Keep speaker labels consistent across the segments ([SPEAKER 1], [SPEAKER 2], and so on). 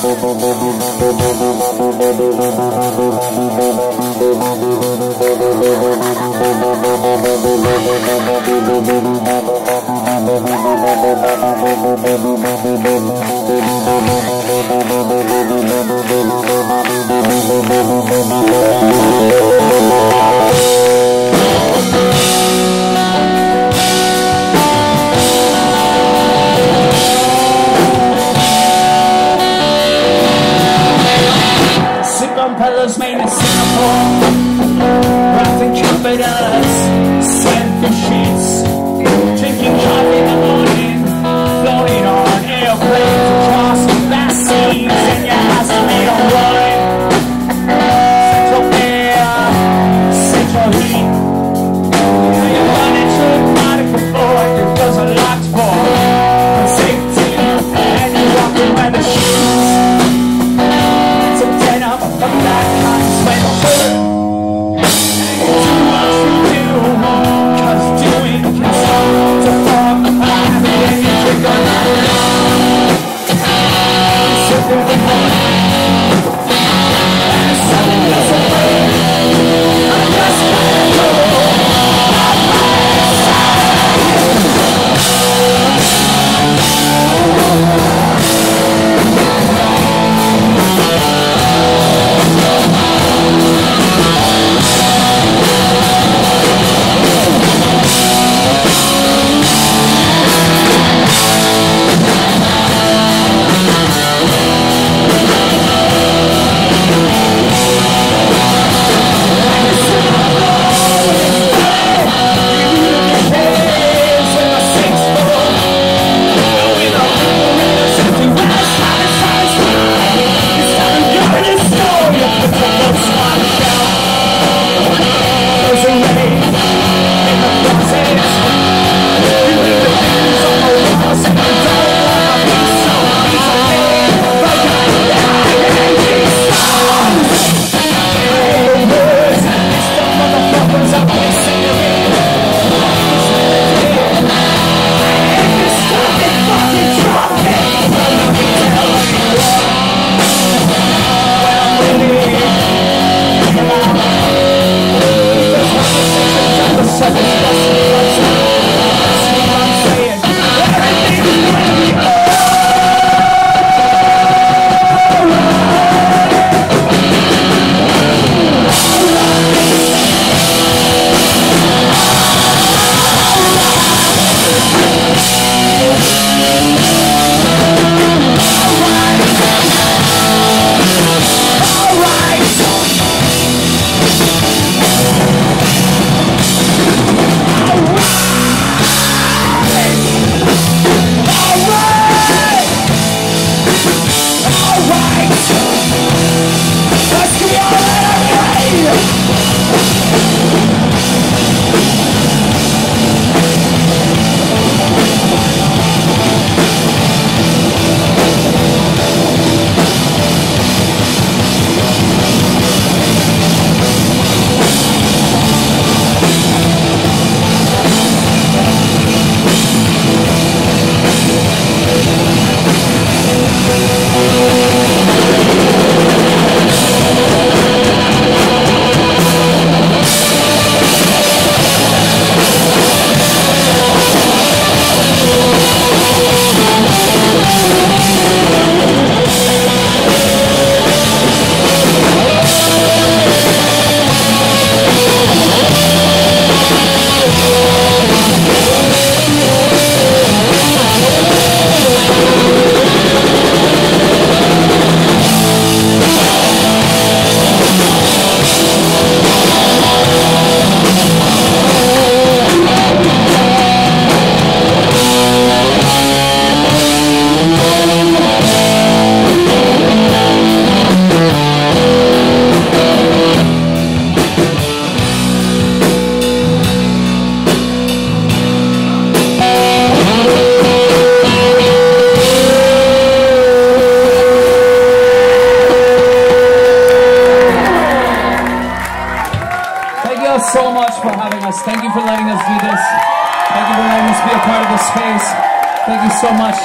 [SPEAKER 1] Silicon much for having us. Thank you for letting us do this. Thank you for letting us be a part of this space. Thank you so much.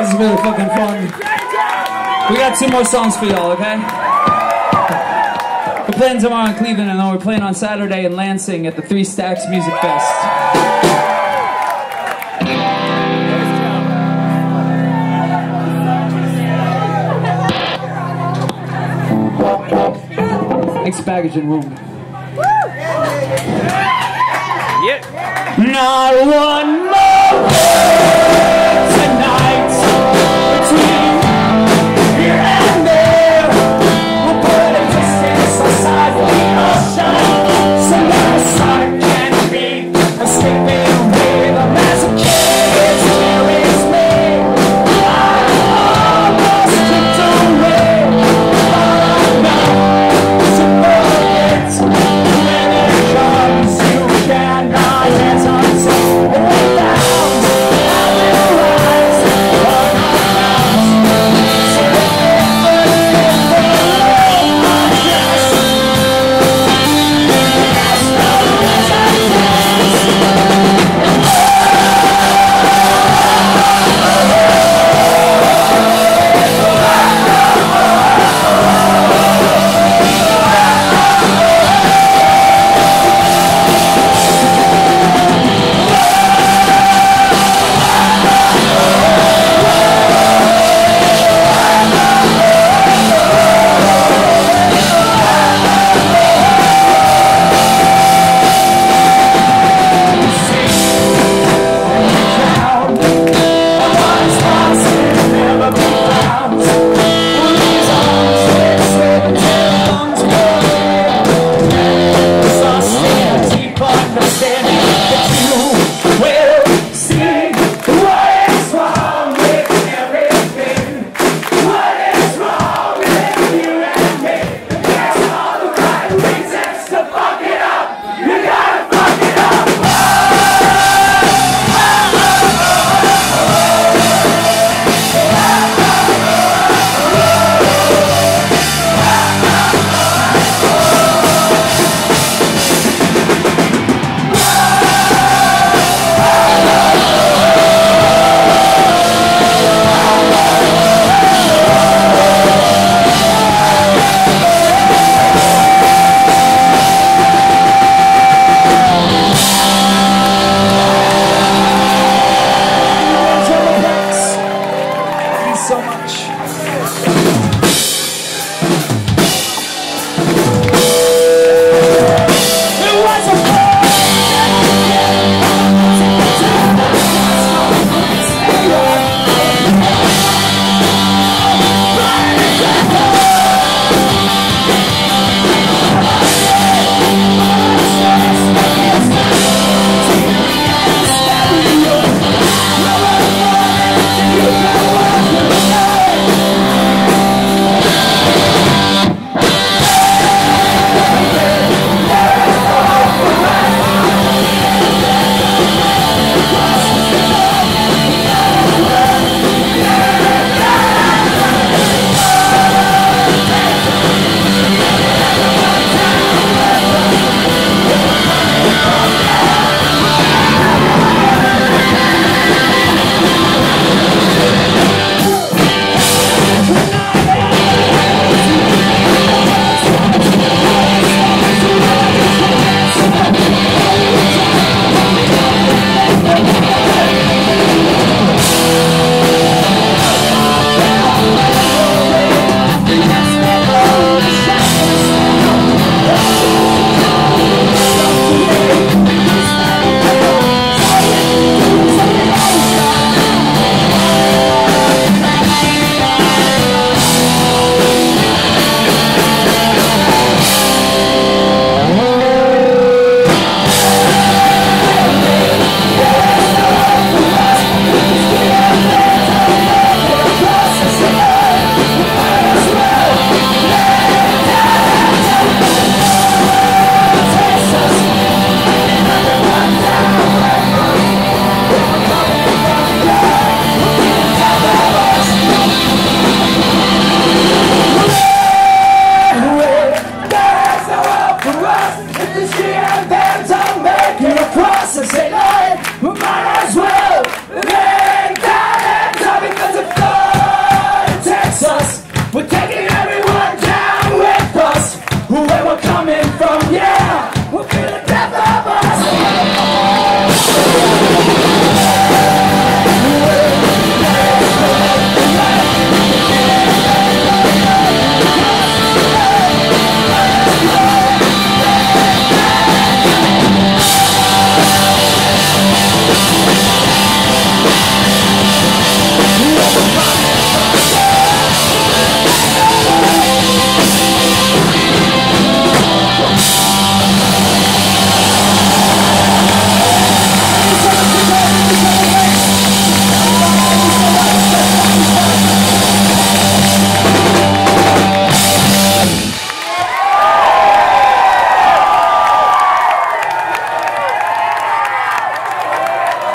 [SPEAKER 1] This is really fucking fun. We got two more songs for y'all, okay? We're playing tomorrow in Cleveland, and then we're playing on Saturday in Lansing at the Three Stacks Music Fest. Thanks, baggage and room. Not one more